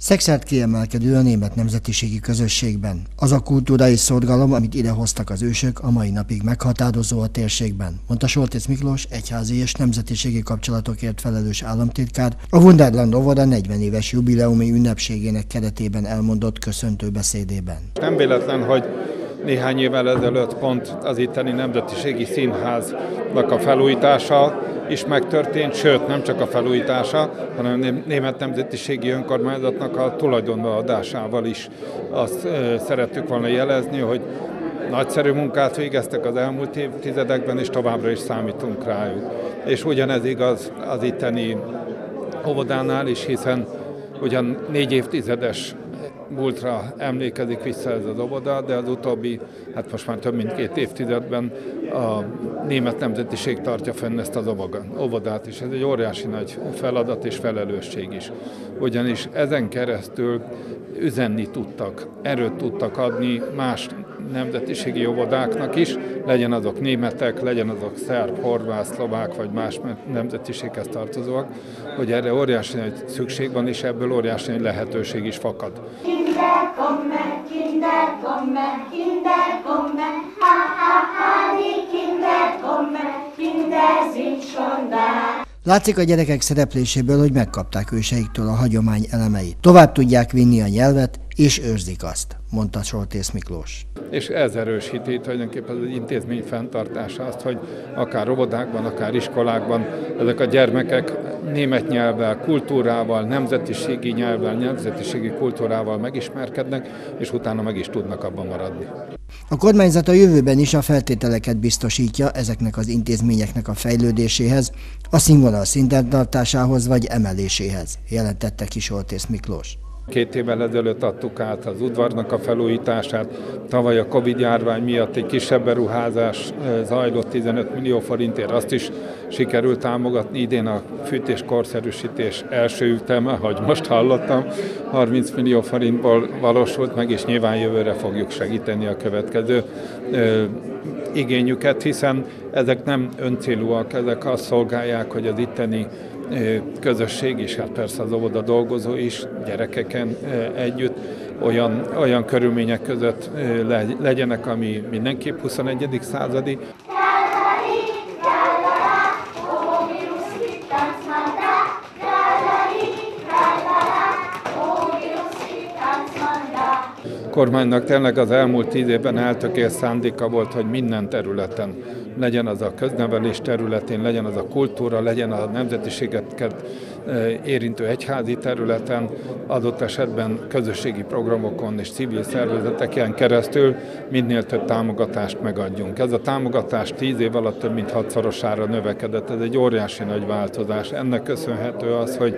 Szexelt kiemelkedő a német nemzetiségi közösségben. Az a kultúrai szorgalom, amit idehoztak az ősök, a mai napig meghatározó a térségben, mondta Soltész Miklós, egyházi és nemzetiségi kapcsolatokért felelős államtitkár, a Wunderland óvoda 40 éves jubileumi ünnepségének keretében elmondott köszöntő beszédében. Nem véletlen, hogy néhány évvel ezelőtt pont az itteni Nemzetiségi Színháznak a felújítása is megtörtént, sőt nem csak a felújítása, hanem a Német Nemzetiségi Önkormányzatnak a tulajdonba adásával is azt szerettük volna jelezni, hogy nagyszerű munkát végeztek az elmúlt évtizedekben, és továbbra is számítunk rájuk. És ugyanez igaz az itteni óvodánál is, hiszen ugyan négy évtizedes múltra emlékezik vissza ez az óvoda, de az utóbbi, hát most már több mint két évtizedben a német nemzetiség tartja fenn ezt az óvodát, és ez egy óriási nagy feladat és felelősség is. Ugyanis ezen keresztül üzenni tudtak, erőt tudtak adni más nemzetiségi óvodáknak is, legyen azok németek, legyen azok szerb, horvát, szlovák vagy más nemzetiséghez tartozóak, hogy erre óriási nagy szükség van, és ebből óriási nagy lehetőség is fakad. Kinder komme, Kinder komme, Kinder komme, ha ha ha, die Kinder komme, Kinder sind schon da. Látszik a gyerekek szerepléséből, hogy megkapták őseiktől a hagyomány elemeit. Tovább tudják vinni a nyelvet, és őrzik azt, mondta Soltész Miklós. És ez erősíti tulajdonképpen az intézmény fenntartása azt, hogy akár óvodákban, akár iskolákban ezek a gyermekek német nyelvvel, kultúrával, nemzetiségi nyelvvel, nemzetiségi kultúrával megismerkednek, és utána meg is tudnak abban maradni. A kormányzat a jövőben is a feltételeket biztosítja ezeknek az intézményeknek a fejlődéséhez, a színvonal szinten tartásához vagy emeléséhez, jelentette ki Soltész Miklós. Két évvel ezelőtt adtuk át az udvarnak a felújítását. Tavaly a Covid járvány miatt egy kisebb beruházás zajlott 15 millió forintért, azt is sikerült támogatni. Idén a fűtés korszerűsítés első üteme, ahogy most hallottam, 30 millió forintból valósult meg, és nyilván jövőre fogjuk segíteni a következő igényüket, hiszen ezek nem öncélúak, ezek azt szolgálják, hogy az itteni közösség is, hát persze az óvoda dolgozó is gyerekeken együtt olyan, olyan körülmények között legyenek, ami mindenképp 21. századi. kormánynak tényleg az elmúlt tíz évben eltökélt szándéka volt, hogy minden területen legyen az a köznevelés területén, legyen az a kultúra, legyen a nemzetiségeket eh, érintő egyházi területen, adott esetben közösségi programokon és civil szervezeteken keresztül minél több támogatást megadjunk. Ez a támogatás tíz év alatt több mint hatszorosára növekedett, ez egy óriási nagy változás. Ennek köszönhető az, hogy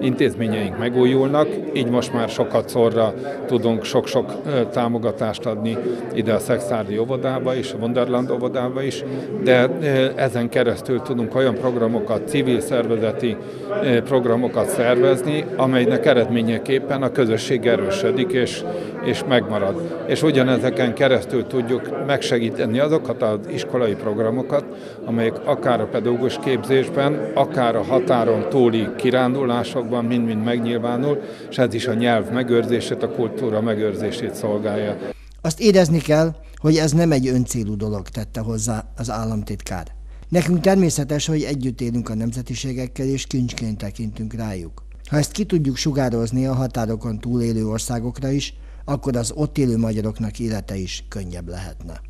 intézményeink megújulnak, így most már sokat szorra tudunk sok-sok támogatást adni ide a Szexárdi óvodába is, a Wunderland óvodába is, de ezen keresztül tudunk olyan programokat, civil szervezeti programokat szervezni, amelynek eredményeképpen a közösség erősödik és, és megmarad. És ugyanezeken keresztül tudjuk megsegíteni azokat az iskolai programokat, amelyek akár a pedagógus képzésben, akár a határon túli kirándulásokban mind-mind megnyilvánul, és ez is a nyelv megőrzését, a kultúra megőrzését szolgálja. Azt érezni kell, hogy ez nem egy öncélú dolog, tette hozzá az államtitkár. Nekünk természetes, hogy együtt élünk a nemzetiségekkel, és kincsként tekintünk rájuk. Ha ezt ki tudjuk sugározni a határokon túlélő országokra is, akkor az ott élő magyaroknak élete is könnyebb lehetne.